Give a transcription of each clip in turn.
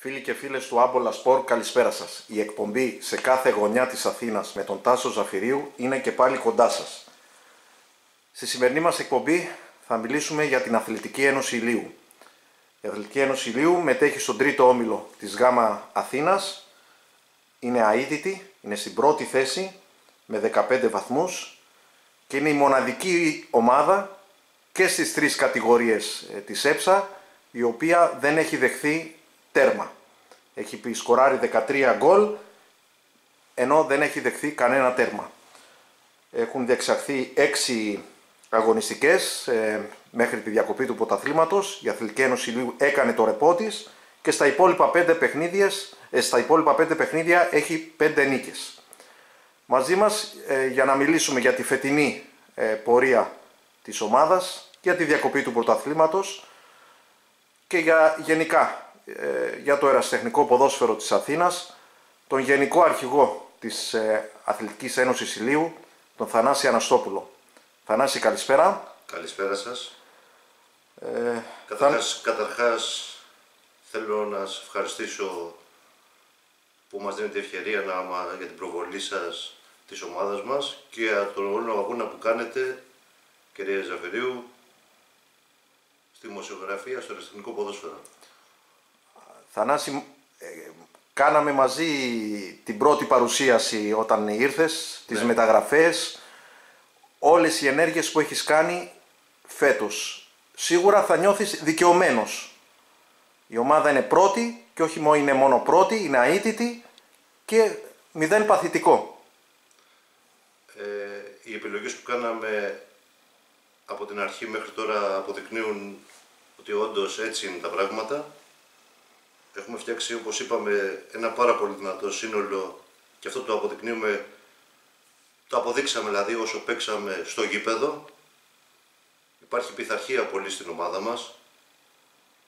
Φίλοι και φίλες του Άμπολα Σπορ, καλησπέρα σας. Η εκπομπή σε κάθε γωνιά της Αθήνας με τον Τάσο Ζαφυρίου είναι και πάλι κοντά σας. Στη σημερινή μας εκπομπή θα μιλήσουμε για την Αθλητική Ένωση Ηλίου. Η Αθλητική Ένωση Ηλίου μετέχει στον τρίτο όμιλο της ΓΑΜΑ Αθήνας. Είναι αίτητη, είναι στην πρώτη θέση με 15 βαθμούς και είναι η μοναδική ομάδα και στις τρεις κατηγορίες ε, της ΕΨΑ η οποία δεν έχει δεχθεί τέρμα. Έχει πει σκοράρει 13 γκολ ενώ δεν έχει δεχθεί κανένα τέρμα. Έχουν διεξαχθεί 6 αγωνιστικές ε, μέχρι τη διακοπή του πρωταθλήματος. Η Αθλητική Ένωση Λίου έκανε το ρεπό της και στα υπόλοιπα 5 παιχνίδια, ε, στα υπόλοιπα 5 παιχνίδια έχει 5 νίκες. Μαζί μας ε, για να μιλήσουμε για τη φετινή ε, πορεία της ομάδας, για τη διακοπή του πρωταθλήματος και για γενικά ε, για το εραστεχνικό ποδόσφαιρο της Αθήνας, τον Γενικό Αρχηγό της ε, Αθλητικής Ένωσης Ηλίου, τον Θανάση Αναστόπουλο. Θανάση, καλησπέρα. Καλησπέρα σας. Ε, καταρχάς, καταρχάς, θέλω να σας ευχαριστήσω που μας δίνετε ευκαιρία να, για την προβολή σας της ομάδας μας και για τον όλο αγώνα που κάνετε, κυρία Ζαφερίου, στη δημοσιογραφία, στο εραστεχνικό ποδόσφαιρο. Θανάση, ε, κάναμε μαζί την πρώτη παρουσίαση όταν ήρθες, τις ναι. μεταγραφές, όλες οι ενέργειες που έχεις κάνει φέτος. Σίγουρα θα νιώθεις δικαιωμένος. Η ομάδα είναι πρώτη και όχι μόνο είναι μόνο πρώτη, είναι αίτητη και μηδέν παθητικό. Ε, οι επιλογές που κάναμε από την αρχή μέχρι τώρα αποδεικνύουν ότι όντως έτσι είναι τα πράγματα. Έχουμε φτιάξει, όπως είπαμε, ένα πάρα πολύ δυνατό σύνολο και αυτό το αποδεικνύουμε, το αποδείξαμε δηλαδή όσο παίξαμε στο γήπεδο. Υπάρχει πειθαρχία πολύ στην ομάδα μας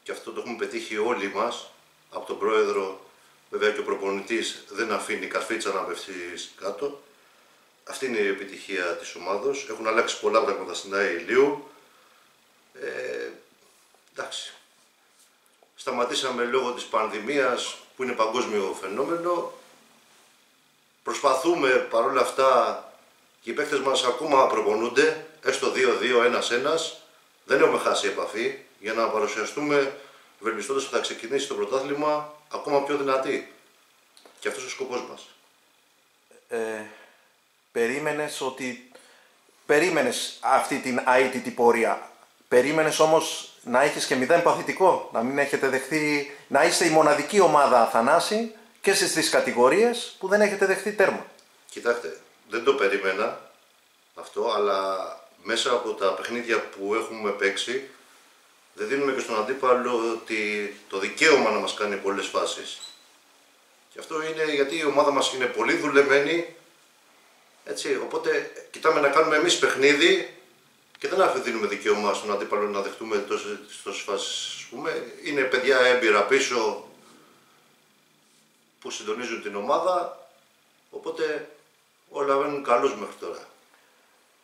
και αυτό το έχουμε πετύχει όλοι μας, από τον πρόεδρο, βέβαια και ο προπονητής δεν αφήνει καρφίτσα να πέφτει κάτω. Αυτή είναι η επιτυχία της ομάδος. Έχουν αλλάξει πολλά πράγματα στην ΑΕ Ε, εντάξει, Σταματήσαμε λόγω της πανδημίας που είναι παγκόσμιο φαινόμενο. Προσπαθούμε παρόλα αυτά και οι παίκτες μας ακόμα προπονούνται, έστω 2-2, ένας-ένας. Δεν έχουμε χάσει επαφή για να παρουσιαστούμε ευελπιστώντας ότι θα ξεκινήσει το πρωτάθλημα ακόμα πιο δυνατή. Και αυτός είναι ο σκοπός μας. Ε, περίμενες ότι... Περίμενες αυτή την αίτητη πορεία. Περίμενες όμως να έχεις και μηδέν παθητικό, να μην έχετε δεχθεί, να είστε η μοναδική ομάδα Αθανάση και στις τρεις κατηγορίες που δεν έχετε δεχθεί τέρμα. Κοιτάξτε, δεν το περίμενα αυτό, αλλά μέσα από τα παιχνίδια που έχουμε παίξει, δεν δίνουμε και στον αντίπαλο ότι το δικαίωμα να μας κάνει πολλές φάσεις. Και αυτό είναι γιατί η ομάδα μας είναι πολύ δουλεμένη, έτσι, οπότε κοιτάμε να κάνουμε εμείς παιχνίδι και δεν αφήνουμε δικαίωμα στον αντίπαλο να δεχτούμε τόσες φάσεις. Είναι παιδιά έμπειρα πίσω που συντονίζουν την ομάδα. Οπότε όλα βαίνουν καλώς μέχρι τώρα.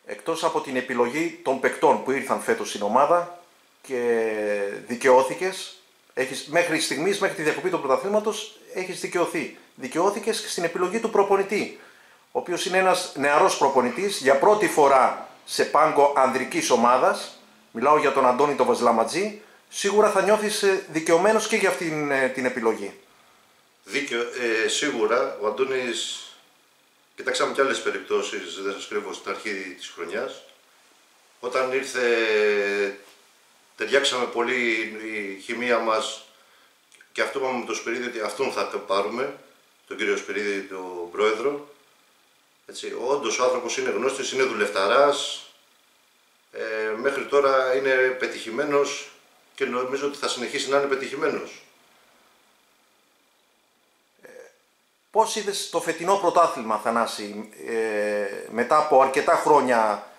Εκτός από την επιλογή των παικτών που ήρθαν φέτος στην ομάδα και δικαιώθηκες, έχεις, μέχρι στιγμής, μέχρι τη διακοπή του πρωταθλήματος, έχεις δικαιωθεί. Δικαιώθηκες στην επιλογή του προπονητή, ο οποίος είναι ένας νεαρός προπονητής, για πρώτη φορά σε πάγκο ανδρικής ομάδας, μιλάω για τον Αντώνη τον Βαζλαματζή, σίγουρα θα νιώθεις ε, δικαιωμένος και για αυτή την, ε, την επιλογή. Δίκαιο, ε, σίγουρα. Ο Αντώνης, κοιτάξαμε και άλλες περιπτώσεις, δεν σας κρύβω, στην αρχή της χρονιάς. Όταν ήρθε, ταιριάξαμε πολύ η χημεία μας και αυτό είπαμε με το Σπυρίδη ότι αυτόν θα πάρουμε, τον κύριο Σπυρίδη, τον πρόεδρο. Έτσι, όντως ο άνθρωπος είναι γνώστης, είναι δουλευταράς, ε, μέχρι τώρα είναι πετυχημένος και νομίζω ότι θα συνεχίσει να είναι πετυχημένος. Ε, πώς είδες το φετινό πρωτάθλημα, Θανάση, ε, μετά από αρκετά χρόνια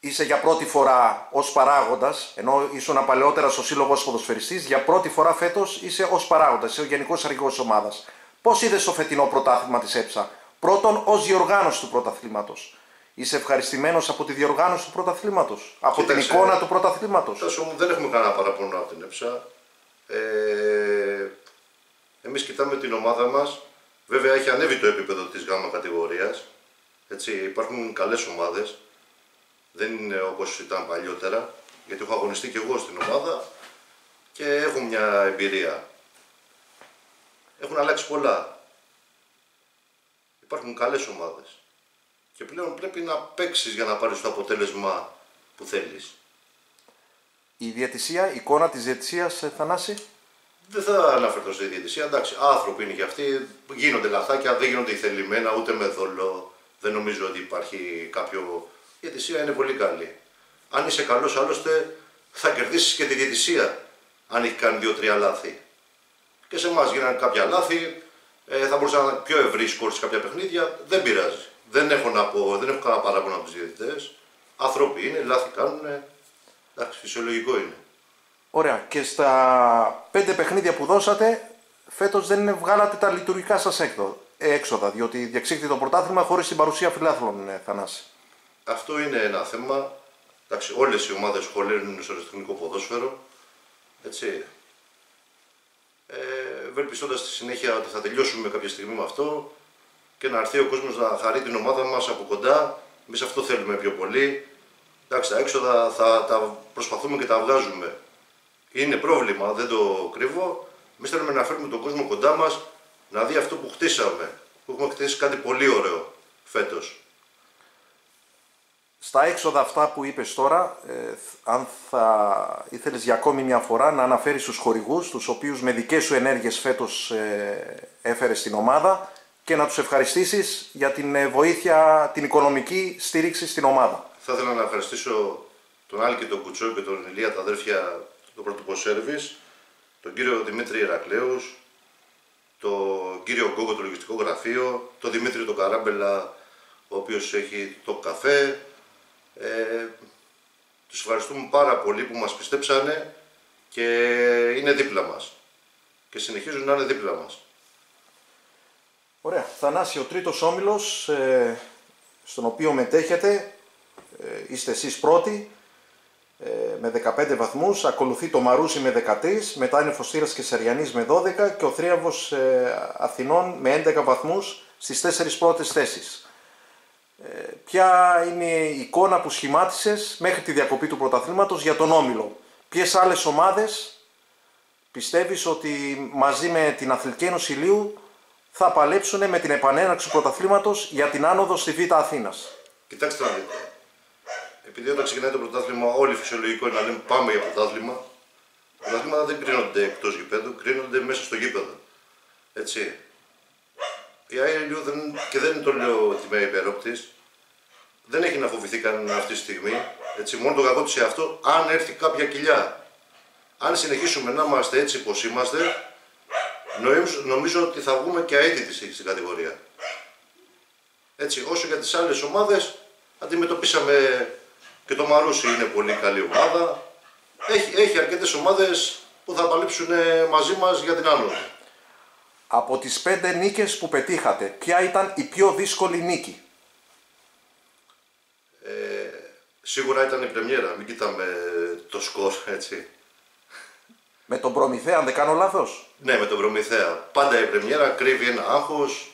είσαι για πρώτη φορά ως παράγοντας, ενώ ήσουν παλαιότερας στο σύλλογος ως ποδοσφαιριστής, για πρώτη φορά φέτος είσαι ως παράγοντας, είσαι ο γενικός αρχηγός της ομάδας. Πώς είδες το φετινό πρωτάθλημα της ΕΨΑ, Πρώτον, ως διοργάνωση του πρωταθλήματος. Είσαι ευχαριστημένος από τη διοργάνωση του πρωταθλήματος, από την εικόνα του πρωταθλήματος; Τόσο δεν έχουμε κανένα παραπονό από την ΕΨΑ. Ε, Εμείς κοιτάμε την ομάδα μας, βέβαια έχει ανέβει το επίπεδο της γάμα κατηγορίας, έτσι, υπάρχουν καλές ομάδες, δεν είναι όπως ήταν παλιότερα, γιατί έχω αγωνιστεί και εγώ στην ομάδα και έχω μια εμπειρία. Έχουν αλλάξει πολλά. Υπάρχουν καλές ομάδες. Και πλέον πρέπει να παίξεις για να πάρεις το αποτέλεσμα που θέλεις. Η διαιτησία, η εικόνα της διαιτησίας, ε, Θανάση; Δεν θα αναφερθώ στη διαιτησία. Εντάξει, άνθρωποι είναι και αυτοί. Γίνονται λαθάκια, δεν γίνονται ηθελημένα ούτε με δολό. Δεν νομίζω ότι υπάρχει κάποιο. Η διαιτησία είναι πολύ καλή. Αν είσαι καλός, άλλωστε θα κερδίσεις και τη διαιτησία. Αν έχει κάνει δύο-τρία λάθη. Και σε εμάς γίνανε κάποια λάθη. Ε, θα μπορούσα να είναι πιο ευρύ σκόρ σε κάποια παιχνίδια. Δεν πειράζει. Δεν έχω, να πω, δεν έχω κανένα παράπονο από τους διαιτητές. Άνθρωποι είναι, λάθη κάνουν. Εντάξει, φυσιολογικό είναι. Ωραία. Και στα πέντε παιχνίδια που δώσατε, φέτος δεν βγάλατε τα λειτουργικά σας έξοδα, διότι διεξήχθη το πρωτάθλημα χωρίς την παρουσία φιλάθλων, ε, Θανάση. Αυτό είναι ένα θέμα. Εντάξει, όλες οι ομάδες χωλένουν στο αριστοτελικό ποδόσφαιρο. Έτσι. Ε, ευελπιστώντας στη συνέχεια ότι θα τελειώσουμε κάποια στιγμή με αυτό και να έρθει ο κόσμος να χαρεί την ομάδα μας από κοντά. Εμείς αυτό θέλουμε πιο πολύ. Εντάξει, τα έξοδα θα τα προσπαθούμε και τα βγάζουμε. Είναι πρόβλημα, δεν το κρύβω. Εμείς θέλουμε να φέρουμε τον κόσμο κοντά μας να δει αυτό που χτίσαμε. Που έχουμε χτίσει κάτι πολύ ωραίο φέτος. Στα έξοδα αυτά που είπες τώρα, ε, αν θα ήθελες για ακόμη μια φορά να αναφέρεις τους χορηγούς, τους οποίους με δικές σου ενέργειες φέτος ε, έφερες στην ομάδα και να τους ευχαριστήσεις για την ε, βοήθεια, την οικονομική στήριξη στην ομάδα. Θα ήθελα να ευχαριστήσω τον Άλκη, τον Κουτσό και τον Ηλία, τα αδέρφια του πρωτοπό σερβις, τον κύριο Δημήτρη Ηρακλέους, τον κύριο Γκόγκο, το λογιστικό γραφείο, τον Δημήτρη τον Καράμπελα, ο οποίος έχει το καφέ. Ε, τους ευχαριστούμε πάρα πολύ που μας πιστέψανε και είναι δίπλα μας. Και συνεχίζουν να είναι δίπλα μας. Ωραία. Θανάση, ο τρίτος όμιλος, ε, στον οποίο μετέχετε, ε, είστε εσείς πρώτοι, ε, με 15 βαθμούς, ακολουθεί το Μαρούσι με 13, μετά είναι Φωστήρας και Σεριανής με 12 και ο Θρίαβος ε, Αθηνών με 11 βαθμούς στις 4 πρώτες θέσεις. Ε, ποια είναι η εικόνα που σχημάτισες μέχρι τη διακοπή του πρωταθλήματος για τον Όμιλο. Ποιες άλλες ομάδες πιστεύεις ότι μαζί με την Αθλητική Ένωση Λίου θα παλέψουν με την επανέναρξη του πρωταθλήματος για την άνοδο στη Β' Αθήνας; Κοιτάξτε να δείτε. Επειδή όταν ξεκινάει το πρωτάθλημα, όλοι φυσιολογικό είναι να λέμε πάμε για πρωτάθλημα. Τα πρωταθλήματα δεν κρίνονται εκτός γηπέδου, κρίνονται μέσα στο γήπεδο. Έτσι. Η Άιρ δεν, και δεν το λέω ότι είμαι υπερόπτης, δεν έχει να φοβηθεί κανένα αυτή τη στιγμή. Έτσι, μόνο το κακό της αυτό, αν έρθει κάποια κοιλιά. Αν συνεχίσουμε να είμαστε έτσι όπως είμαστε, νομίζω ότι θα βγούμε και αίτητοι στην κατηγορία. Έτσι, όσο για τις άλλες ομάδες, αντιμετωπίσαμε και το Μαρούσι είναι πολύ καλή ομάδα. Έχει, έχει αρκετές ομάδες που θα παλέψουν μαζί μας για την άνοδο. Από τις πέντε νίκες που πετύχατε, ποια ήταν η πιο δύσκολη νίκη; Ε, σίγουρα ήταν η πρεμιέρα, μην κοιτάμε το σκορ έτσι. Με τον Προμηθέα, αν δεν κάνω λάθος; Ναι, με τον Προμηθέα. Πάντα η πρεμιέρα κρύβει ένα άγχος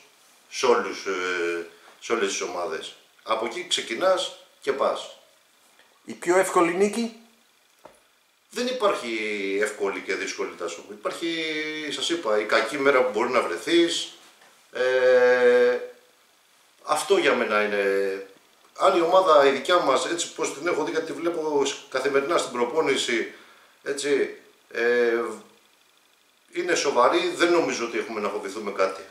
σε, όλους, ε, σε όλες τις ομάδες. Από εκεί ξεκινάς και πας. Η πιο εύκολη νίκη; Δεν υπάρχει εύκολη και δύσκολη τάσο. Υπάρχει, σας είπα, η κακή μέρα που μπορεί να βρεθείς. Ε, αυτό για μένα είναι. Αν η ομάδα η δικιά μας, έτσι πως την έχω δει γιατί τη βλέπω καθημερινά στην προπόνηση, έτσι, ε, είναι σοβαρή, δεν νομίζω ότι έχουμε να φοβηθούμε κάτι.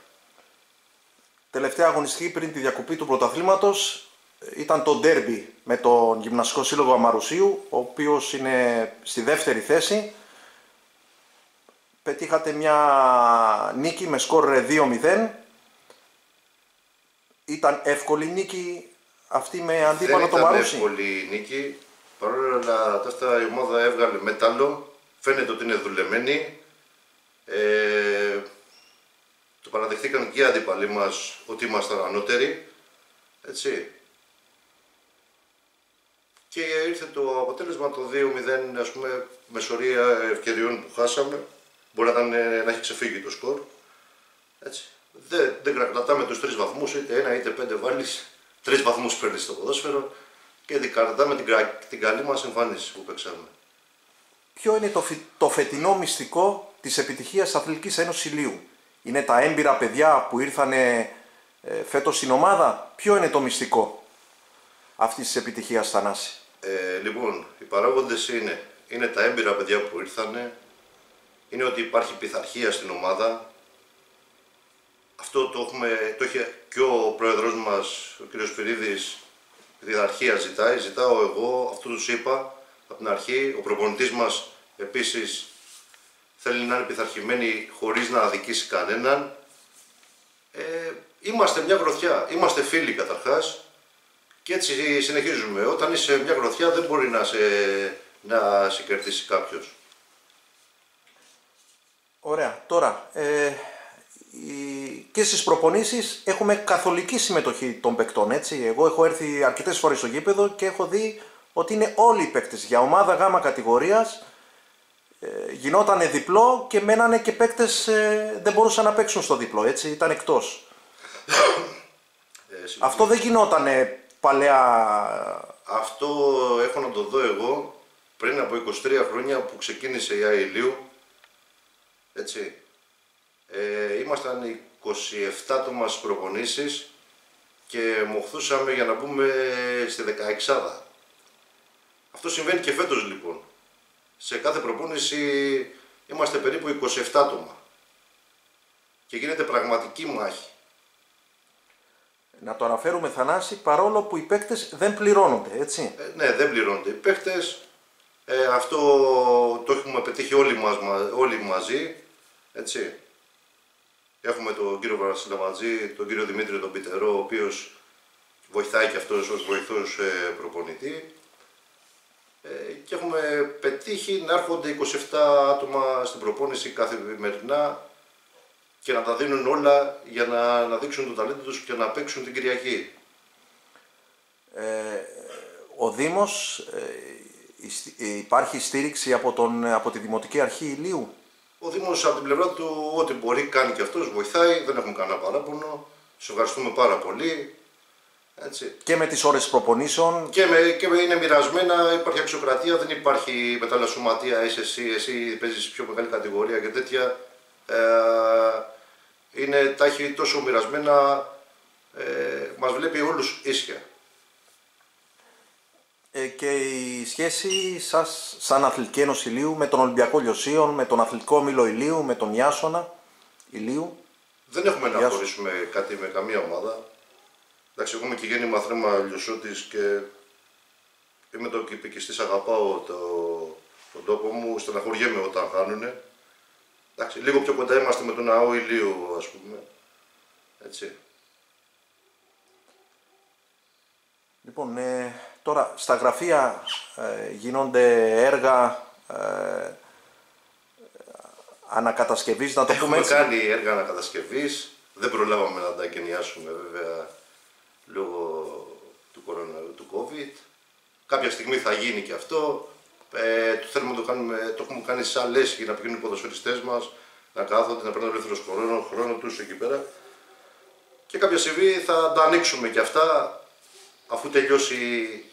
Τελευταία αγωνιστική πριν τη διακοπή του πρωταθλήματος ήταν το ντέρμπι με τον Γυμναστικό Σύλλογο Αμαρουσίου, ο οποίος είναι στη δεύτερη θέση. Πετύχατε μια νίκη με σκορ 2-0. Ήταν εύκολη νίκη αυτή με αντίπαλο το Μαρούσι. Δεν ήταν εύκολη νίκη. Παρόλα αυτά η ομάδα έβγαλε μέταλλο. Φαίνεται ότι είναι δουλεμένη. Ε, το παραδεχτήκαν και οι αντίπαλοι μας ότι ήμασταν ανώτεροι. Έτσι και ήρθε το αποτέλεσμα το 2-0 ας πούμε με σωρία ευκαιριών που χάσαμε. Μπορεί να, ήταν, να έχει ξεφύγει το σκορ. Έτσι. Δεν, δεν κρατάμε τους τρεις βαθμούς, είτε ένα είτε πέντε βάλεις, τρεις βαθμούς παίρνεις στο ποδόσφαιρο και δεν κρατάμε την, την καλή μας εμφάνιση που παίξαμε. Ποιο είναι το, το φετινό μυστικό της επιτυχίας Αθλητικής Ένωσης Ηλίου; Είναι τα έμπειρα παιδιά που ήρθαν ε, φέτος στην ομάδα; Ποιο είναι το μυστικό; Αυτής της επιτυχίας Θανάση. Ε, λοιπόν, οι παράγοντες είναι, είναι τα έμπειρα παιδιά που ήρθαν, είναι ότι υπάρχει πειθαρχία στην ομάδα. Αυτό το, έχουμε, το έχει και ο πρόεδρος μας, ο κ. Σπυρίδης, πειθαρχία ζητάει, ζητάω εγώ, αυτό τους είπα από την αρχή. Ο προπονητής μας επίσης θέλει να είναι πειθαρχημένοι χωρίς να αδικήσει κανέναν. Ε, είμαστε μια γροθιά, είμαστε φίλοι καταρχάς και έτσι συνεχίζουμε. Όταν είσαι μια γροθιά δεν μπορεί να σε, να σε κερδίσει κάποιος. Ωραία. Τώρα, ε, και στις προπονήσεις έχουμε καθολική συμμετοχή των παικτών, έτσι. Εγώ έχω έρθει αρκετές φορές στο γήπεδο και έχω δει ότι είναι όλοι οι παίκτες. Για ομάδα γάμα κατηγορίας ε, γινότανε διπλό και μένανε και παίκτες ε, δεν μπορούσαν να παίξουν στο διπλό, έτσι, ήταν εκτός. Ε, Αυτό δεν γινότανε παλαιά... Αυτό έχω να το δω εγώ πριν από 23 χρόνια που ξεκίνησε η ΑΕΛΙΟΥ, έτσι. Ε, ήμασταν 27 άτομα στις προπονήσεις και μοχθούσαμε για να μπούμε στη 16 Αυτό συμβαίνει και φέτος λοιπόν. Σε κάθε προπόνηση είμαστε περίπου 27 άτομα και γίνεται πραγματική μάχη. Να το αναφέρουμε Θανάση, παρόλο που οι παίκτες δεν πληρώνονται, έτσι. Ε, ναι, δεν πληρώνονται οι παίκτες. Ε, αυτό το έχουμε πετύχει όλοι, μας, όλοι μαζί, έτσι. Έχουμε τον κύριο Βασιλαματζή, τον κύριο Δημήτριο τον Πιτερό, ο οποίος βοηθάει και αυτός ως βοηθός ε, προπονητή. Ε, και έχουμε πετύχει να έρχονται 27 άτομα στην προπόνηση καθημερινά και να τα δίνουν όλα για να, να δείξουν το ταλέντο τους και να παίξουν την Κυριακή. Ε, ο Δήμος, ε, υπάρχει στήριξη από, τον, από τη Δημοτική Αρχή Ηλίου; Ο Δήμος από την πλευρά του ό,τι μπορεί κάνει και αυτός, βοηθάει, δεν έχουμε κανένα παράπονο. Σε ευχαριστούμε πάρα πολύ. Έτσι. Και με τις ώρες προπονήσεων. Και, με, και με, είναι μοιρασμένα, υπάρχει αξιοκρατία, δεν υπάρχει μεταλλασσωματία, είσαι εσύ, εσύ παίζεις πιο μεγάλη κατηγορία και τέτοια. Ε, είναι, τα έχει τόσο μοιρασμένα, ε, μας βλέπει όλους ίσια. Ε, και η σχέση σας σαν Αθλητική Ένωση Ηλίου με τον Ολυμπιακό Λιωσίων, με τον Αθλητικό Μήλο Ηλίου, με τον Ιάσονα Ηλίου; Δεν έχουμε να χωρίσουμε κάτι με καμία ομάδα. Εντάξει, εγώ είμαι και γέννημα θρέμα Λιωσότης και είμαι το κυπικιστής, αγαπάω το, τον τόπο μου, στεναχωριέμαι όταν χάνουνε. Εντάξει, λίγο πιο κοντά είμαστε με τον ναό ηλίου, ας πούμε. Έτσι. Λοιπόν, ε, τώρα στα γραφεία ε, γίνονται έργα ε, ανακατασκευής, να το πούμε έτσι. Έχουμε κάνει έργα ανακατασκευής, δεν προλάβαμε να τα εγκαινιάσουμε βέβαια λόγω του, του COVID. Κάποια στιγμή θα γίνει και αυτό. Ε, το θέλουμε να το κάνουμε, το έχουμε κάνει σαν λες για να πηγαίνουν οι ποδοσφαιριστές μας, να κάθονται, να παίρνουν ελεύθερο χρόνο, χρόνο τους εκεί πέρα. Και κάποια στιγμή θα τα ανοίξουμε και αυτά αφού τελειώσει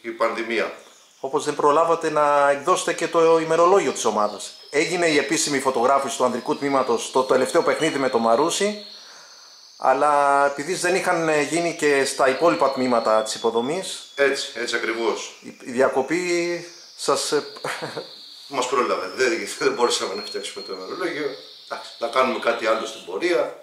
η πανδημία. Όπως δεν προλάβατε να εκδώσετε και το ημερολόγιο της ομάδας. Έγινε η επίσημη φωτογράφηση του ανδρικού τμήματος στο τελευταίο παιχνίδι με το Μαρούσι, αλλά επειδή δεν είχαν γίνει και στα υπόλοιπα τμήματα της υποδομής... Έτσι, έτσι ακριβώς. Η διακοπή σας... Ε, Μας πρόλαβε, δεν, δεν μπορούσαμε να φτιάξουμε το ημερολόγιο. Να κάνουμε κάτι άλλο στην πορεία.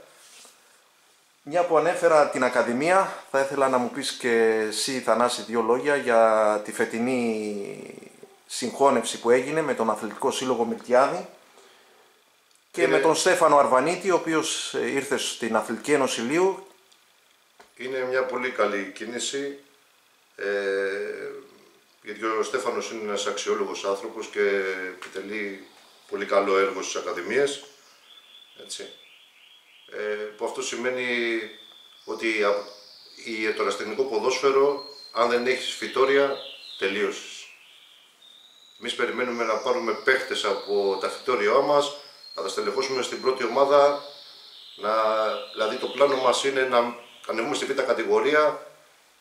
Μια που ανέφερα την Ακαδημία, θα ήθελα να μου πεις και εσύ Θανάση δύο λόγια για τη φετινή συγχώνευση που έγινε με τον Αθλητικό Σύλλογο Μιλτιάδη και με τον Στέφανο Αρβανίτη, ο οποίος ήρθε στην Αθλητική Ένωση Λίου. Είναι μια πολύ καλή κίνηση, ε, γιατί ο Στέφανος είναι ένας αξιόλογος άνθρωπος και επιτελεί πολύ καλό έργο στις Ακαδημίες. Έτσι. Ε, που αυτό σημαίνει ότι το ερασιτεχνικό ποδόσφαιρο, αν δεν έχεις φυτόρια, τελείωσες. Εμείς περιμένουμε να πάρουμε παίχτες από τα φυτόρια μας, να τα στελεχώσουμε στην πρώτη ομάδα Να, δηλαδή το πλάνο μας είναι να ανεβούμε στη β' κατηγορία,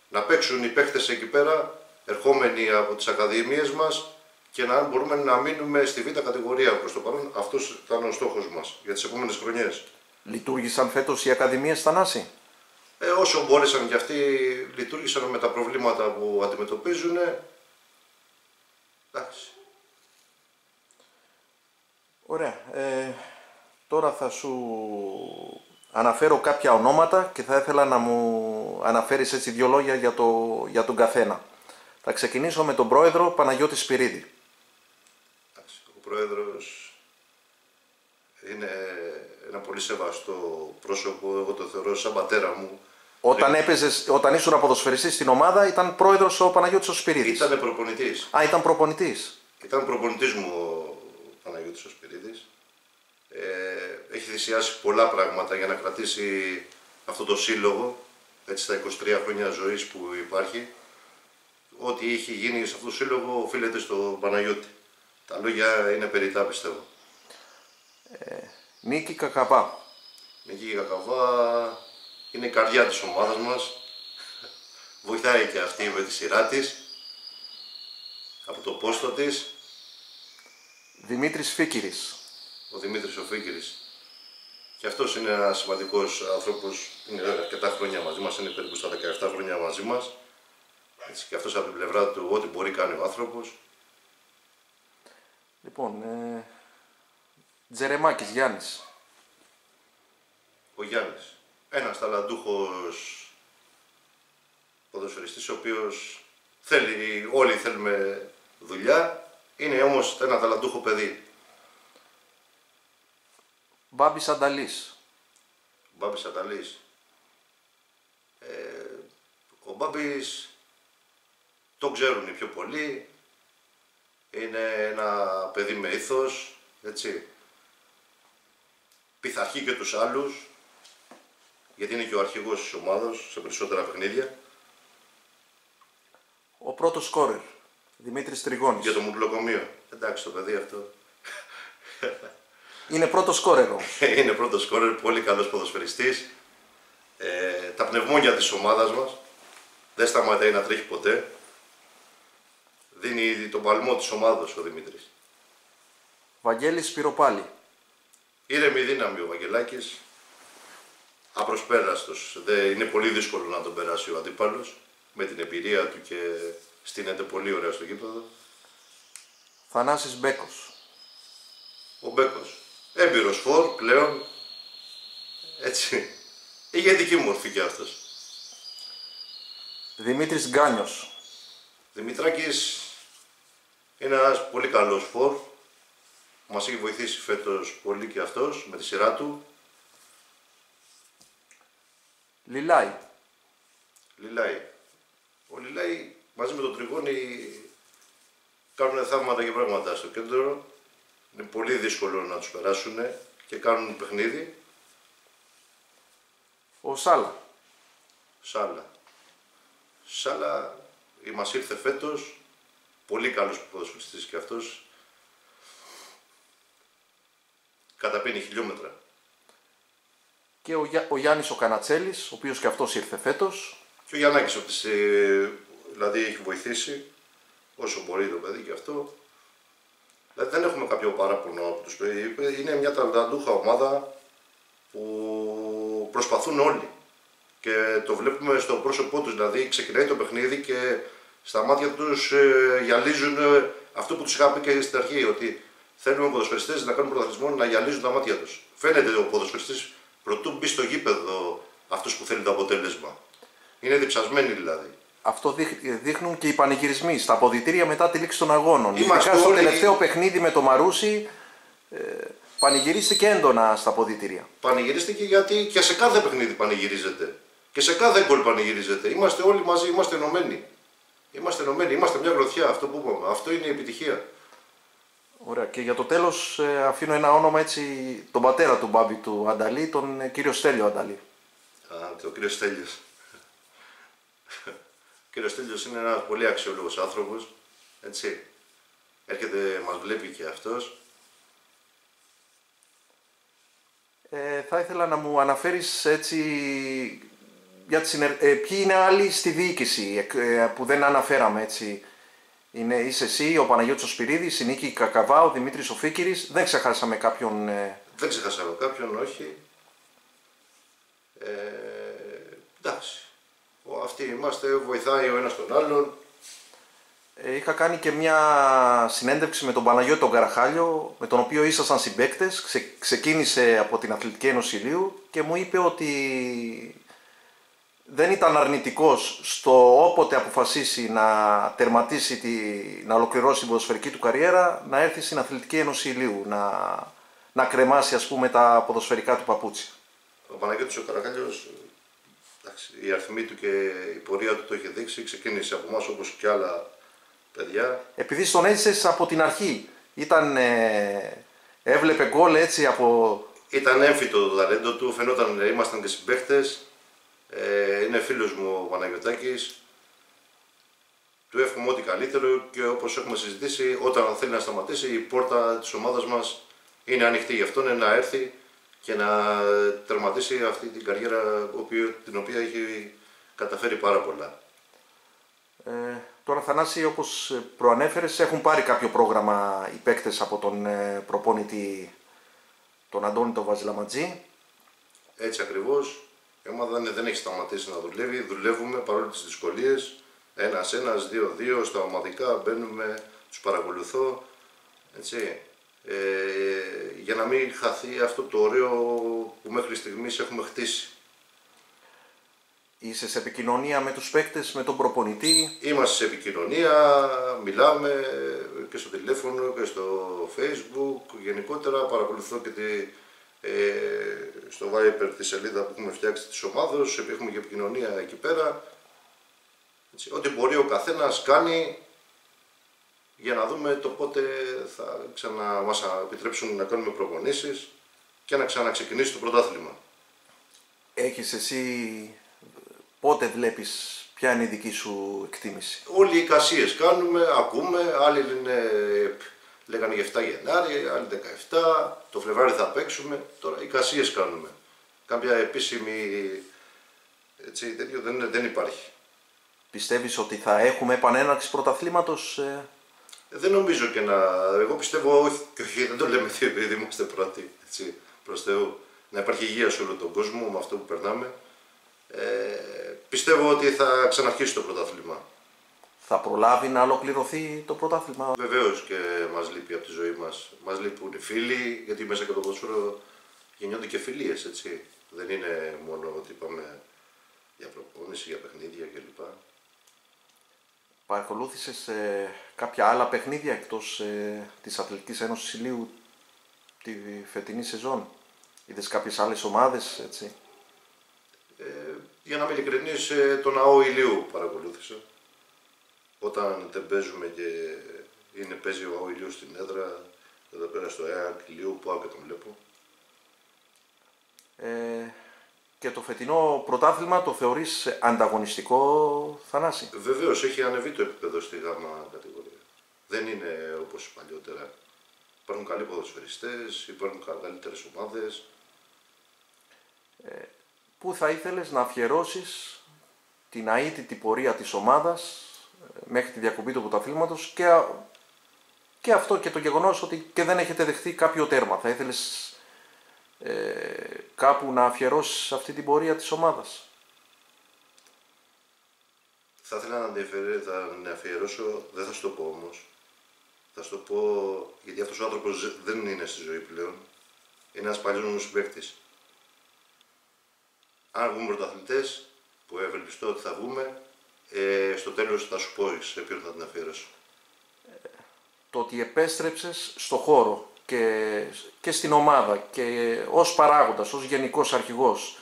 να παίξουν οι παίχτες εκεί πέρα, ερχόμενοι από τις ακαδημίες μας και να μπορούμε να μείνουμε στη β' κατηγορία προς το παρόν. Αυτός ήταν ο στόχος μας για τις επόμενες χρονιές. Λειτουργήσαν φέτος οι ακαδημίες Θανάση; Ε, όσο μπόρεσαν και αυτοί λειτουργήσαν με τα προβλήματα που αντιμετωπίζουν. Εντάξει. Ωραία. Ε, τώρα θα σου αναφέρω κάποια ονόματα και θα ήθελα να μου αναφέρεις έτσι δύο λόγια για, το, για τον καθένα. Θα ξεκινήσω με τον πρόεδρο Παναγιώτη Σπυρίδη. Εντάξει, Ο πρόεδρος είναι ένα πολύ σεβαστό πρόσωπο, εγώ το θεωρώ σαν πατέρα μου. Όταν, έπαιζες, όταν ήσουν ποδοσφαιριστής στην ομάδα ήταν πρόεδρος ο Παναγιώτης ο Σπυρίδης. Ήταν προπονητής. Α, ήταν προπονητής. Ήταν προπονητής μου ο Παναγιώτης ο Σπυρίδης. Ε, έχει θυσιάσει πολλά πράγματα για να κρατήσει αυτό το σύλλογο, έτσι στα 23 χρόνια ζωής που υπάρχει. Ό,τι είχε γίνει σε αυτό το σύλλογο οφείλεται στο Παναγιώτη. Τα λόγια είναι περιτά πιστεύω. Νίκη Κακαπά. Νίκη Κακαβά είναι η καρδιά της ομάδας μας. Βοηθάει και αυτή με τη σειρά της. Από το πόστο της. Δημήτρης Φίκυρης. ο Δημήτρης ο Φίγκυρης. Και αυτός είναι ένας σημαντικός άνθρωπος, είναι αρκετά χρόνια μαζί μας, είναι περίπου στα 17 χρόνια μαζί μας. Έτσι, και αυτός από την πλευρά του, ό,τι μπορεί κάνει ο άνθρωπος. Λοιπόν, ε, Τζερεμάκης Γιάννης. Ο Γιάννης, ένας ταλαντούχος ποδοσφαιριστής, ο οποίος θέλει, όλοι θέλουμε δουλειά, είναι όμως ένα ταλαντούχο παιδί. Μπάμπης Ανταλής. Ο Μπάμπης Αταλής. Ε, ο Μπάμπης το ξέρουν οι πιο πολλοί. Είναι ένα παιδί με ήθος, έτσι. Πειθαρχεί και τους άλλους, γιατί είναι και ο αρχηγός της ομάδας σε περισσότερα παιχνίδια. Ο πρώτος σκόρερ. Δημήτρης Τριγώνης. Για το μουρλοκομείο. Εντάξει το παιδί αυτό. Είναι πρώτος σκόρερ όμως. είναι πρώτος σκόρερ, πολύ καλός ποδοσφαιριστής. Ε, τα πνευμόνια της ομάδας μας. Δεν σταματάει να τρέχει ποτέ. Δίνει ήδη τον παλμό της ομάδας ο Δημήτρης. Βαγγέλης Σπυροπάλη. Ήρεμη δύναμη ο Βαγγελάκης. Απροσπέραστος. Δεν, είναι πολύ δύσκολο να τον περάσει ο αντίπαλος. Με την εμπειρία του και στείνεται πολύ ωραία στο γήπεδο. Θανάσης Μπέκος. Ο Μπέκος. Έμπειρος φορ πλέον. Έτσι. Ηγετική μορφή κι αυτός. Δημήτρης Γκάνιος. Δημητράκης είναι ένας πολύ καλός φορ. Μας έχει βοηθήσει φέτος πολύ και αυτός με τη σειρά του. Λιλάη. Λιλάη. Ο Λιλάη μαζί με τον Τριγώνη κάνουν θαύματα και πράγματα στο κέντρο. Είναι πολύ δύσκολο να τους περάσουν και κάνουν παιχνίδι. Ο Σάλα. Σάλα. Σάλα ε, μας ήρθε φέτος, πολύ καλός ποδοσφαιριστής και αυτός. Καταπίνει χιλιόμετρα. Και ο, Γιά- ο Γιάννης ο Κανατσέλης, ο οποίος και αυτός ήρθε φέτος. Και ο Γιαννάκης από τις, ε, δηλαδή έχει βοηθήσει όσο μπορεί το παιδί και αυτό. Δηλαδή δεν έχουμε κάποιο παράπονο από τους παιδί. Είναι μια ταλαντούχα ομάδα που προσπαθούν όλοι. Και το βλέπουμε στο πρόσωπό τους, δηλαδή ξεκινάει το παιχνίδι και στα μάτια τους ε, γυαλίζουν ε, αυτό που τους είχα πει και στην αρχή, ότι θέλουμε οι ποδοσφαιριστές να κάνουν πρωταθλητισμό να γυαλίζουν τα μάτια τους. Φαίνεται ο ποδοσφαιριστής πρωτού μπει στο γήπεδο αυτός που θέλει το αποτέλεσμα. Είναι διψασμένοι δηλαδή. Αυτό δείχ- δείχνουν και οι πανηγυρισμοί στα αποδητήρια μετά τη λήξη των αγώνων. Είμαστε Ειδικά στο όλοι- τελευταίο παιχνίδι με το Μαρούσι ε, πανηγυρίστηκε έντονα στα αποδητήρια. Πανηγυρίστηκε γιατί και σε κάθε παιχνίδι πανηγυρίζεται. Και σε κάθε γκολ πανηγυρίζεται. Είμαστε όλοι μαζί, είμαστε ενωμένοι. Είμαστε ενωμένοι, είμαστε μια γροθιά, αυτό που είπαμε. Αυτό είναι η επιτυχία. Ωραία. Και για το τέλος ε, αφήνω ένα όνομα έτσι, τον πατέρα του Μπάμπη του Ανταλή, τον ε, κύριο Στέλιο Ανταλή. Α, το κύριο Στέλιος. Ο κύριος Στέλιος είναι ένας πολύ αξιόλογος άνθρωπος, έτσι. Έρχεται, μας βλέπει και αυτός. Ε, θα ήθελα να μου αναφέρεις έτσι για τις, ε, ποιοι είναι άλλοι στη διοίκηση ε, που δεν αναφέραμε έτσι. Είναι, είσαι εσύ, ο Παναγιώτης Σπυρίδης, η Νίκη Κακαβά, ο Δημήτρης Οφίκηρης. Δεν ξεχάσαμε κάποιον... Ε... Δεν ξεχάσαμε κάποιον, όχι. Ε, εντάξει. Αυτοί είμαστε, βοηθάει ο ένας τον άλλον. Ε, είχα κάνει και μια συνέντευξη με τον Παναγιώτη τον Καραχάλιο, με τον οποίο ήσασταν συμπαίκτες. Ξε, ξεκίνησε από την Αθλητική Ένωση Ηλίου και μου είπε ότι δεν ήταν αρνητικός στο όποτε αποφασίσει να τερματίσει, τη, να ολοκληρώσει την ποδοσφαιρική του καριέρα, να έρθει στην Αθλητική Ένωση Ηλίου, να, να κρεμάσει ας πούμε τα ποδοσφαιρικά του παπούτσια. Ο Παναγιώτης ο Καρακάλιος, η αριθμή του και η πορεία του το είχε δείξει, ξεκίνησε από εμάς όπως και άλλα παιδιά. Επειδή στον έζησες από την αρχή, ήταν, ε, έβλεπε γκολ έτσι από... Ήταν έμφυτο το ταλέντο του, φαινόταν, ήμασταν και συμπαίχτες, ε, είναι φίλος μου ο Παναγιωτάκης. Του εύχομαι ό,τι καλύτερο και όπως έχουμε συζητήσει, όταν θέλει να σταματήσει, η πόρτα της ομάδας μας είναι ανοιχτή για αυτόν να έρθει και να τερματίσει αυτή την καριέρα την οποία έχει καταφέρει πάρα πολλά. Ε, τώρα Θανάση, όπως προανέφερες, έχουν πάρει κάποιο πρόγραμμα οι παίκτες από τον ε, προπόνητη τον Αντώνη τον Βαζιλαματζή. Έτσι ακριβώς. Η ομάδα δεν έχει σταματήσει να δουλεύει. Δουλεύουμε παρόλο τις δυσκολίες. Ένα-ένα, δύο-δύο, στα ομαδικά μπαίνουμε, τους παρακολουθώ. Έτσι. Ε, για να μην χαθεί αυτό το ωραίο που μέχρι στιγμής έχουμε χτίσει. Είσαι σε επικοινωνία με τους παίκτες, με τον προπονητή; Είμαστε σε επικοινωνία, μιλάμε και στο τηλέφωνο και στο facebook. Γενικότερα παρακολουθώ και τη, ε, στο Viper τη σελίδα που έχουμε φτιάξει της ομάδος, έχουμε και επικοινωνία εκεί πέρα. Έτσι, ό,τι μπορεί ο καθένας κάνει για να δούμε το πότε θα ξανα, μας επιτρέψουν να κάνουμε προπονήσεις και να ξαναξεκινήσει το πρωτάθλημα. Έχεις εσύ πότε βλέπεις ποια είναι η δική σου εκτίμηση; Όλοι οι εικασίες κάνουμε, ακούμε, άλλοι είναι Λέγανε για 7 Γενάρη, άλλοι 17, το Φλεβάρι θα παίξουμε. Τώρα εικασίες κάνουμε. Κάποια επίσημη έτσι, τέτοιο δεν, δεν υπάρχει. Πιστεύεις ότι θα έχουμε επανέναρξη πρωταθλήματος; Ε; Δεν νομίζω και να... Εγώ πιστεύω όχι και όχι, δεν το λέμε επειδή είμαστε πρώτοι, έτσι, προς Θεού. Να υπάρχει υγεία σε όλο τον κόσμο με αυτό που περνάμε. Ε, πιστεύω ότι θα ξαναρχίσει το πρωτάθλημα θα προλάβει να ολοκληρωθεί το πρωτάθλημα. Βεβαίως και μας λείπει από τη ζωή μας. Μας λείπουν οι φίλοι, γιατί μέσα και το ποδόσφαιρο γεννιόνται και φιλίες, έτσι. Δεν είναι μόνο ότι πάμε για προπόνηση, για παιχνίδια κλπ. Παρακολούθησες ε, κάποια άλλα παιχνίδια εκτός ε, της Αθλητικής Ένωσης Ηλίου τη φετινή σεζόν; Είδες κάποιες άλλες ομάδες, έτσι; Ε, για να είμαι ειλικρινής, ε, τον ΑΟ Ηλίου παρακολούθησα όταν δεν παίζουμε και είναι, παίζει ο ήλιος στην έδρα, εδώ πέρα στο ΕΑΚ, λίγο που και τον βλέπω. Ε, και το φετινό πρωτάθλημα το θεωρείς ανταγωνιστικό, Θανάση; Βεβαίως, έχει ανεβεί το επίπεδο στη γάμα κατηγορία. Δεν είναι όπως παλιότερα. Υπάρχουν καλοί ποδοσφαιριστές, υπάρχουν καλύτερες ομάδες. Ε, πού θα ήθελες να αφιερώσεις την αίτητη πορεία της ομάδας μέχρι τη διακοπή του πρωταθλήματος και, και αυτό και το γεγονός ότι και δεν έχετε δεχθεί κάποιο τέρμα. Θα ήθελες ε, κάπου να αφιερώσεις αυτή την πορεία της ομάδας; Θα ήθελα να, να αφιερώσω, δεν θα σου το πω όμως. Θα σου το πω γιατί αυτός ο άνθρωπος δεν είναι στη ζωή πλέον. Είναι ένας παλιός μου συμπαίκτης. Αν βγούμε πρωταθλητές, που ευελπιστώ ότι θα βγούμε, ε, στο τέλος θα σου πω σε ποιον θα την αφιέρωσω. Το ότι επέστρεψες στο χώρο και, και στην ομάδα και ως παράγοντας, ως γενικός αρχηγός,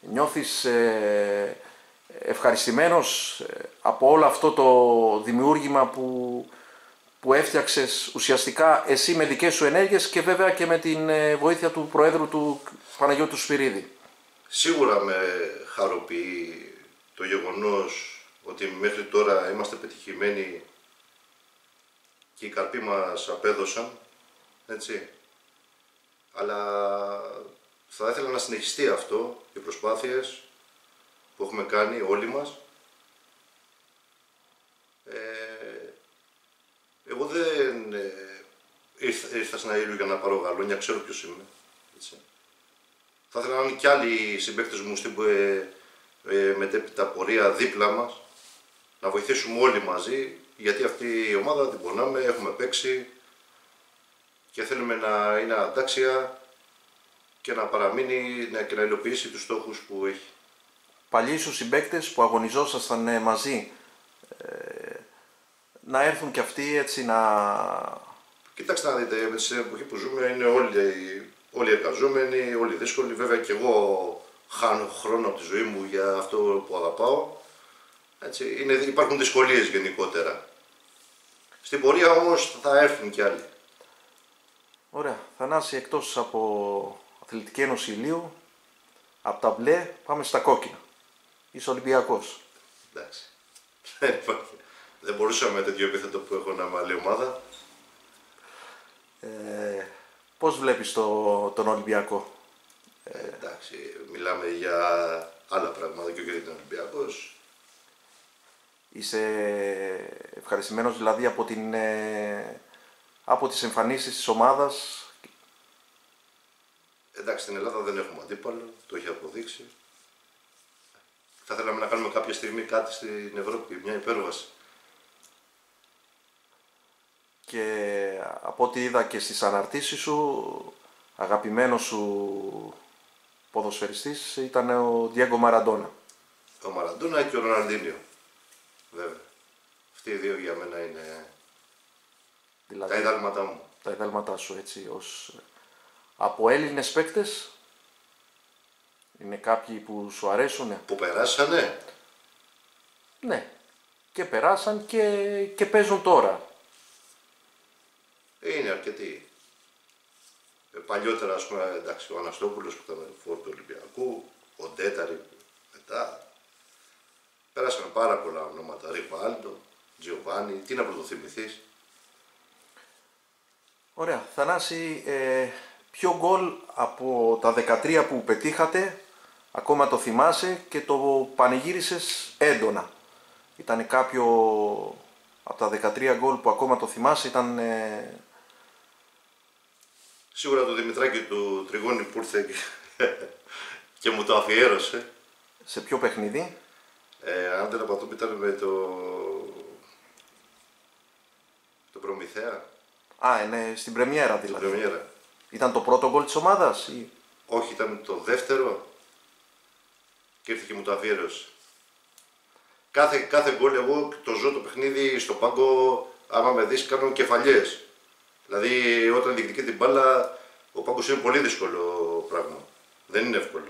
νιώθεις ε, ευχαριστημένος ε, από όλο αυτό το δημιούργημα που, που έφτιαξες ουσιαστικά εσύ με δικές σου ενέργειες και βέβαια και με την ε, βοήθεια του Προέδρου του Παναγιώτου Σπυρίδη; Σίγουρα με χαροποιεί το γεγονός ότι μέχρι τώρα είμαστε πετυχημένοι και οι καρποί μας απέδωσαν, έτσι. Αλλά θα ήθελα να συνεχιστεί αυτό, οι προσπάθειες που έχουμε κάνει όλοι μας. Ε, εγώ δεν ε, ήρθα, ήρθα στην Αίλου για να πάρω γαλόνια, ξέρω ποιος είμαι. Έτσι. Θα ήθελα να είναι και άλλοι συμπαίκτες μου στην ε, ε, μετέπειτα πορεία δίπλα μας, να βοηθήσουμε όλοι μαζί, γιατί αυτή η ομάδα την πονάμε, έχουμε παίξει και θέλουμε να είναι αντάξια και να παραμείνει και να υλοποιήσει τους στόχους που έχει. Παλιοί σου συμπαίκτες που αγωνιζόσασταν ε, μαζί, ε, να έρθουν και αυτοί έτσι να... Κοιτάξτε να δείτε, με την εποχή που ζούμε είναι όλοι, όλοι εργαζόμενοι, όλοι δύσκολοι. Βέβαια και εγώ χάνω χρόνο από τη ζωή μου για αυτό που αγαπάω. Έτσι, είναι, υπάρχουν δυσκολίες γενικότερα. Στην πορεία όμως θα έρθουν κι άλλοι. Ωραία. Θανάση, εκτός από Αθλητική Ένωση Ηλίου, από τα μπλε πάμε στα κόκκινα. Είσαι Ολυμπιακός. Εντάξει. Δεν μπορούσαμε τέτοιο επίθετο που έχω να είμαι άλλη ομάδα. Ε, πώς βλέπεις το, τον Ολυμπιακό; Ε, εντάξει, μιλάμε για άλλα πράγματα και ο γιατί Ολυμπιακός. Είσαι ευχαριστημένος δηλαδή από, την, ε, από τις εμφανίσεις της ομάδας; Εντάξει, στην Ελλάδα δεν έχουμε αντίπαλο, το έχει αποδείξει. Θα θέλαμε να κάνουμε κάποια στιγμή κάτι στην Ευρώπη, μια υπέρβαση. Και από ό,τι είδα και στις αναρτήσεις σου, αγαπημένος σου ποδοσφαιριστής ήταν ο Διέγκο Μαραντόνα. Ο Μαραντόνα και ο Ροναλντίνιο. Βέβαια. Αυτοί οι δύο για μένα είναι δηλαδή, τα ιδάλματά μου. Τα ιδάλματά σου έτσι ως... Από Έλληνες παίκτες είναι κάποιοι που σου αρέσουν. Που περάσανε; Ναι. Και περάσαν και, και παίζουν τώρα. Είναι αρκετοί. Ε, παλιότερα, ας πούμε, εντάξει, ο Αναστόπουλος που ήταν φόρτο του Ολυμπιακού, ο Ντέταρη μετά. Πέρασαν πάρα πολλά ονόματα. Ριβάλντο, Τζιοβάνι, τι να πρωτοθυμηθείς. Ωραία. Θανάση, ε, ποιο γκολ από τα 13 που πετύχατε, ακόμα το θυμάσαι και το πανηγύρισες έντονα. Ήταν κάποιο από τα 13 γκολ που ακόμα το θυμάσαι, ήταν ε, Σίγουρα το Δημητράκη του Τριγώνη που ήρθε και, μου το αφιέρωσε. Σε ποιο παιχνίδι; Ε, αν δεν απατώ ήταν με το... το Προμηθέα. Α, είναι στην πρεμιέρα δηλαδή. Στην πρεμιέρα. Ήταν το πρώτο γκολ της ομάδας ή... Όχι, ήταν το δεύτερο και ήρθε και μου το αφιέρωσε. Κάθε, κάθε γκολ εγώ το ζω το παιχνίδι στο πάγκο, άμα με δεις κάνω κεφαλιές. Δηλαδή, όταν διεκδικεί την μπάλα, ο πάγκος είναι πολύ δύσκολο πράγμα. Δεν είναι εύκολο.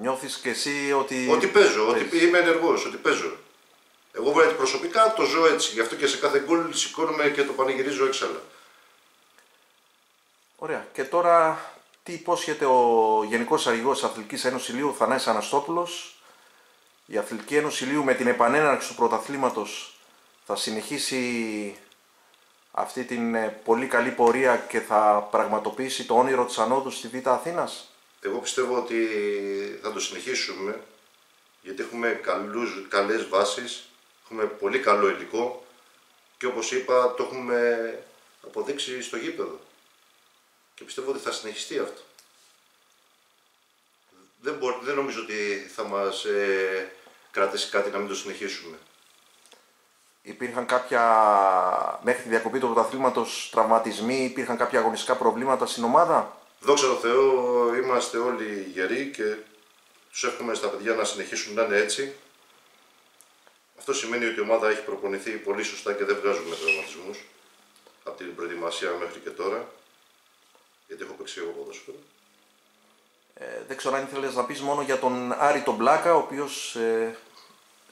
Νιώθεις και εσύ ότι. Ότι παίζω, ότι είμαι ενεργός, ότι παίζω. Εγώ βέβαια προσωπικά το ζω έτσι. Γι' αυτό και σε κάθε γκολ σηκώνομαι και το πανηγυρίζω έξαλα. Ωραία. Και τώρα τι υπόσχεται ο Γενικός Αρχηγός Αθλητικής Ένωσης Ηλίου Θανάη Αναστόπουλος. Η Αθλητική Ένωση Ηλίου με την επανέναρξη του πρωταθλήματος θα συνεχίσει αυτή την ε, πολύ καλή πορεία και θα πραγματοποιήσει το όνειρο της ανόδου στη Β' Αθήνας; Εγώ πιστεύω ότι θα το συνεχίσουμε γιατί έχουμε καλούς, καλές βάσεις, έχουμε πολύ καλό υλικό και όπως είπα το έχουμε αποδείξει στο γήπεδο και πιστεύω ότι θα συνεχιστεί αυτό. Δεν, δεν νομίζω ότι θα μας ε, κρατήσει κάτι να μην το συνεχίσουμε υπήρχαν κάποια, μέχρι τη διακοπή του πρωταθλήματος τραυματισμοί, υπήρχαν κάποια αγωνιστικά προβλήματα στην ομάδα; Δόξα τω Θεώ, είμαστε όλοι γεροί και τους εύχομαι στα παιδιά να συνεχίσουν να είναι έτσι. Αυτό σημαίνει ότι η ομάδα έχει προπονηθεί πολύ σωστά και δεν βγάζουμε τραυματισμούς από την προετοιμασία μέχρι και τώρα. Γιατί έχω παίξει εγώ ποδόσφαιρο. Ε, δεν ξέρω αν ήθελες να πεις μόνο για τον Άρη τον Μπλάκα, ο οποίος ε,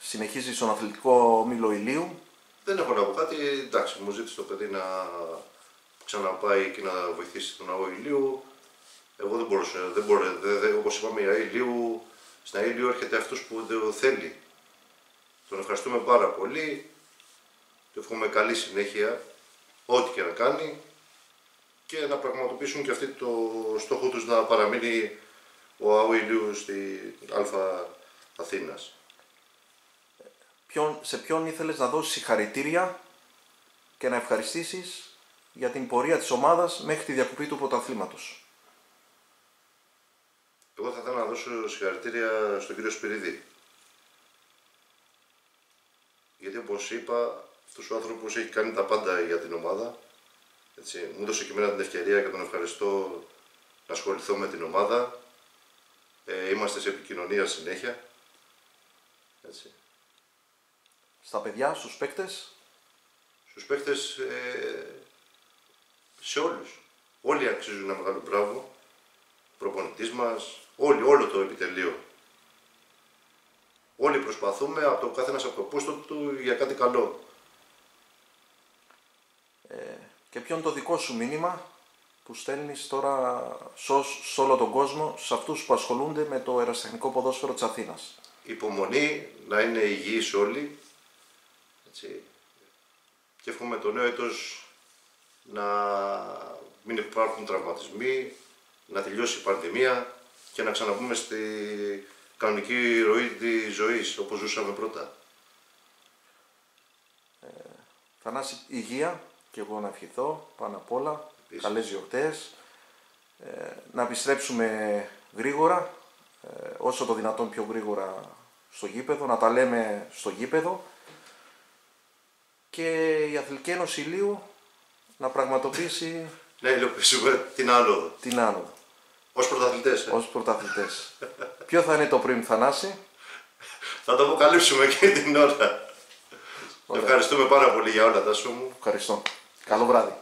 συνεχίζει στον αθλητικό όμιλο ηλίου. Δεν έχω να πω κάτι. Εντάξει, μου ζήτησε το παιδί να ξαναπάει και να βοηθήσει τον αγώ ηλίου. Εγώ δεν μπορούσα, δεν μπορώ, δεν, δεν, όπως είπαμε η ηλίου, στην ηλίου έρχεται αυτός που το θέλει. Τον ευχαριστούμε πάρα πολύ, του εύχομαι καλή συνέχεια, ό,τι και να κάνει και να πραγματοποιήσουν και αυτοί το στόχο τους να παραμείνει ο ΑΟ Ηλίου στη Α Αθήνας. Ποιον, σε ποιον ήθελες να δώσεις συγχαρητήρια και να ευχαριστήσεις για την πορεία της ομάδας μέχρι τη διακοπή του πρωταθλήματος; Εγώ θα ήθελα να δώσω συγχαρητήρια στον κύριο Σπυρίδη. Γιατί όπως είπα, αυτός ο άνθρωπος έχει κάνει τα πάντα για την ομάδα. Έτσι, μου έδωσε και εμένα την ευκαιρία και τον ευχαριστώ να ασχοληθώ με την ομάδα. Ε, είμαστε σε επικοινωνία συνέχεια. Έτσι. Στα παιδιά, στους παίκτες, Στους παίχτες, ε, σε όλους. Όλοι αξίζουν ένα μεγάλο μπράβο. Ο προπονητής μας, όλοι, όλο το επιτελείο. Όλοι προσπαθούμε από το καθένας από το πόστο του για κάτι καλό. και ποιο είναι το δικό σου μήνυμα που στέλνεις τώρα σε, ως- σε όλο τον κόσμο, σε αυτούς που ασχολούνται με το ερασιτεχνικό ποδόσφαιρο της Αθήνας; Υπομονή, να είναι υγιείς όλοι. Έτσι. Και εύχομαι το νέο έτος να μην υπάρχουν τραυματισμοί, να τελειώσει η πανδημία και να ξαναμπούμε στη κανονική ροή της ζωής, όπως ζούσαμε πρώτα. Θανάση, υγεία και εγώ να ευχηθώ πάνω απ' όλα. Επίσης. Καλές γιορτές. Ε, να επιστρέψουμε γρήγορα, ε, όσο το δυνατόν πιο γρήγορα στο γήπεδο, να τα λέμε στο γήπεδο και η Αθλητική Ένωση Ηλίου να πραγματοποιήσει Να υλοποιήσουμε την άνοδο. την άνοδο Ως πρωταθλητές. ε. ως πρωταθλητές. Ποιο θα είναι το πριν Θανάση; Θα το αποκαλύψουμε και την ώρα. Ωραία. Ευχαριστούμε πάρα πολύ για όλα τα σου μου. Ευχαριστώ. Καλό βράδυ.